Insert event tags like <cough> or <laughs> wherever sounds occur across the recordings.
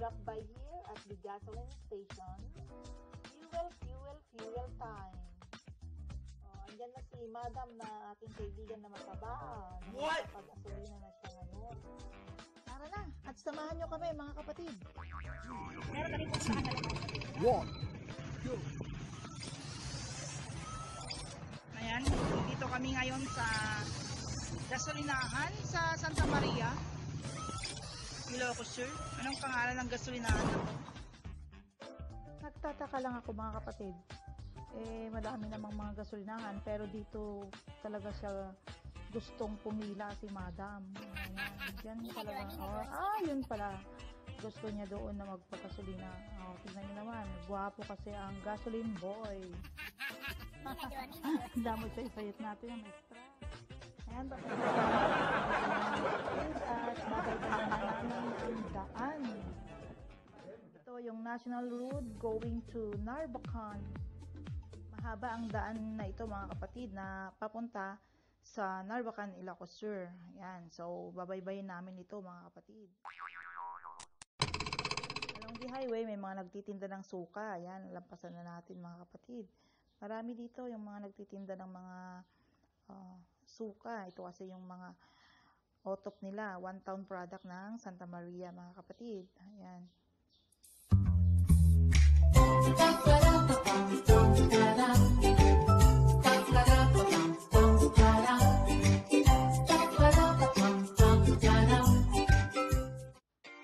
drop by here at the gasoline station. Fuel, fuel, fuel time. Oh, andyan na si Madam na ating kaibigan na mataba. What? Pag-asolina na siya ngayon. Tara na, at samahan nyo kami mga kapatid. Meron sa kanila. One. Ayan, dito kami ngayon sa gasolinahan sa Santa Maria. Ilocos Sur. Anong pangalan ng gasolinahan na to? Nagtataka lang ako mga kapatid. Eh, madami namang mga gasolinahan, pero dito talaga siya gustong pumila si Madam. Ayan, dyan talaga. Oh, ah, yun pala. Gusto niya doon na magpagasolina. Oh, tingnan niyo naman. Guwapo kasi ang gasoline boy. <laughs> Damo sa isayot natin extra. Ayan, bakit. Ito yung National Road going to Narbacan. Mahaba ang daan na ito mga kapatid na papunta sa Narbacan, Ilocos Sur. Ayan, so babaybayin namin ito mga kapatid. Along the highway, may mga nagtitinda ng suka. Ayan, lampasan na natin mga kapatid. Marami dito yung mga nagtitinda ng mga ah, suka. Ito kasi yung mga otop nila, one town product ng Santa Maria mga kapatid. Ayan.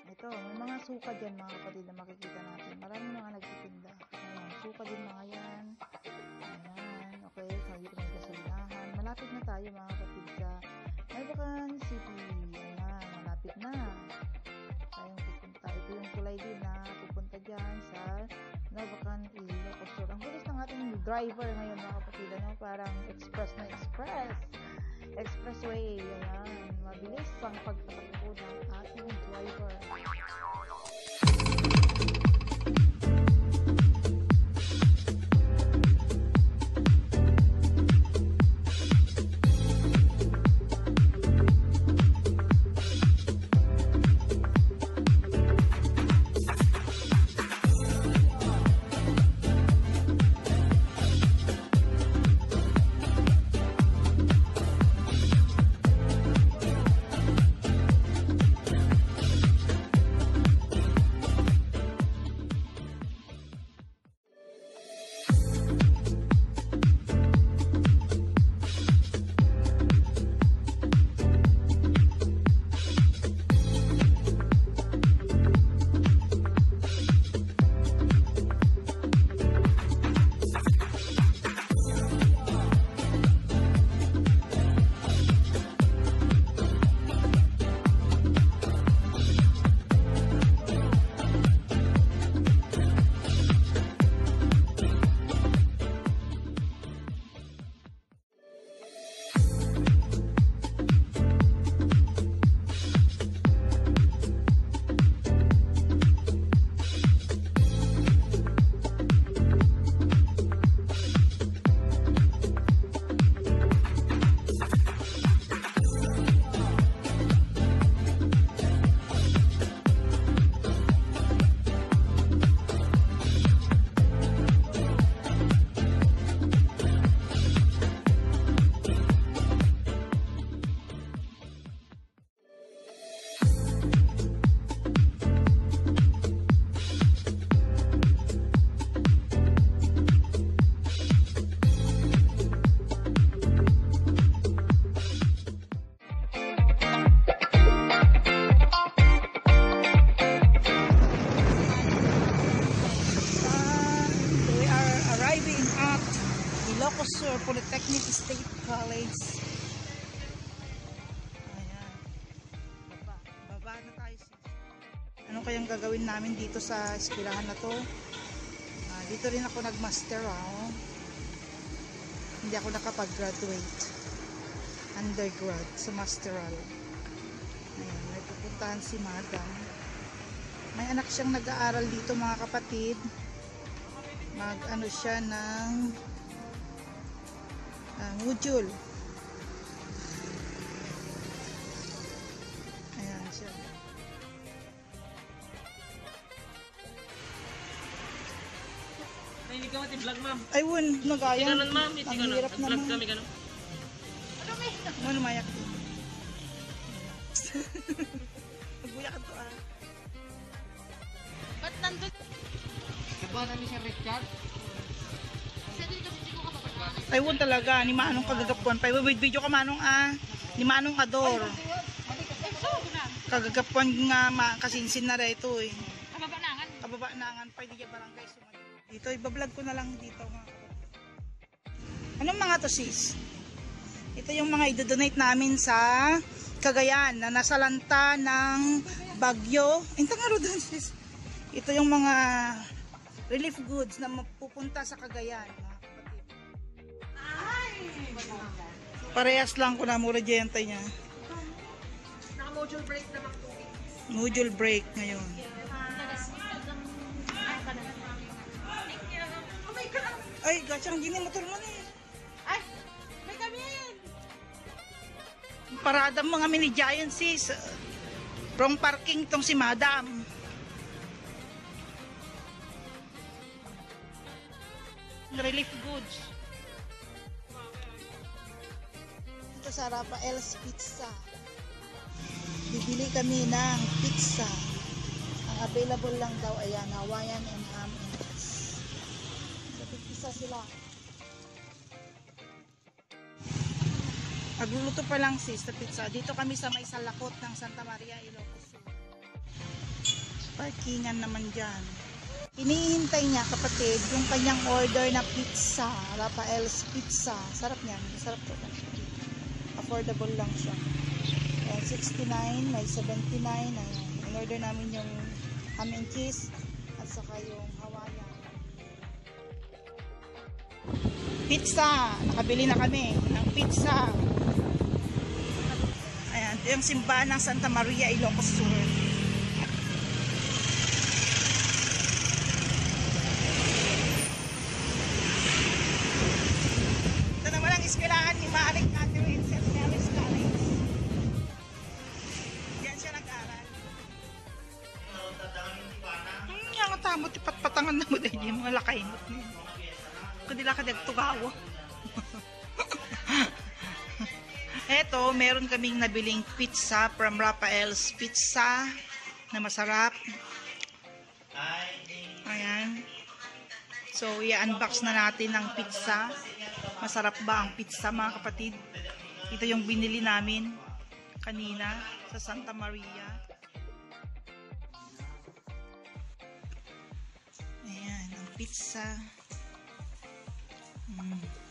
Ito, may mga suka dyan mga kapatid na makikita natin. Maraming mga nagtitinda. Ayan, suka din mga Narvacan Ilocos Sur. Ang bilis ng ating driver ngayon mga kapatid. Ano? Parang express na express. Expressway. Ayan, mabilis ang pagpatakbo ng ating driver. Ilocos Sur Polytechnic State College. Ayan. Baba. Baba na tayo. Ano kayang gagawin namin dito sa eskwelahan na to? Ah, dito rin ako nagmaster ah. Hindi ako nakapag-graduate. Undergrad sa masteral. Ayan, may pupuntahan si madam. May anak siyang nag-aaral dito mga kapatid. Mag ano siya ng uh, module. Ayan siya. Ay, hindi ka mati-vlog, ma'am. Ay, won, nagaya. Hindi ganun, ma'am. Hindi ganun. Ang vlog kami ganun. Ano, may? Ano, mayak. <laughs> Naguya ka to, ah. Ba't nandun? Diba namin si Richard? Wun talaga. Ni Manong kagagapuan. Pa, wait, video ka Manong ah. Ni Manong Ador. Kagagapuan nga ma, kasinsin na rito eh. kababanangan. Kababa nangan pa, hindi barangay sumunod. Dito, ibablog ko na lang dito mga. Anong mga to sis? Ito yung mga idodonate namin sa Cagayan na nasa lanta ng Bagyo. Ito nga sis. Ito yung mga relief goods na mapupunta sa Cagayan Parehas lang ko na mura diyente niya. Naka-module break naman po. Module break ngayon. Ay, gatsang gini motor mo eh. Ay! May kamin! Parada mo nga mini Giant sis. Wrong parking tong si Madam. Relief goods. Ito sa Rafael's Pizza. Bibili kami ng pizza. Ang available lang daw ayan, Hawaiian and ham and cheese. Pizza sila. Nagluluto pa lang sis sa pizza. Dito kami sa may salakot ng Santa Maria, Ilocos. Parkingan naman dyan. Hinihintay niya kapatid yung kanyang order na pizza. Rafael's Pizza. Sarap niyan. Sarap to. Affordable lang siya. Ayan, 69, may 79. Ayan. In-order namin yung ham and cheese at saka yung Hawaiian. Pizza! Nakabili na kami ng pizza. Ayan, yung simbahan ng Santa Maria, Ilocos Sur. Mga lakay mo. Kadila ka nagtugawa. <laughs> Eto, meron kaming nabiling pizza from Rafael's Pizza na masarap. Ayan. So, i-unbox na natin ang pizza. Masarap ba ang pizza mga kapatid? Ito yung binili namin kanina sa Santa Maria. Pizza. Mm.